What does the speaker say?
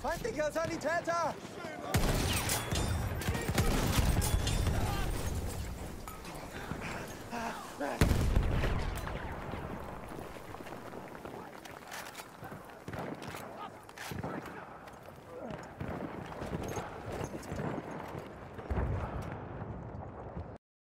Feindlicher Sanitäter!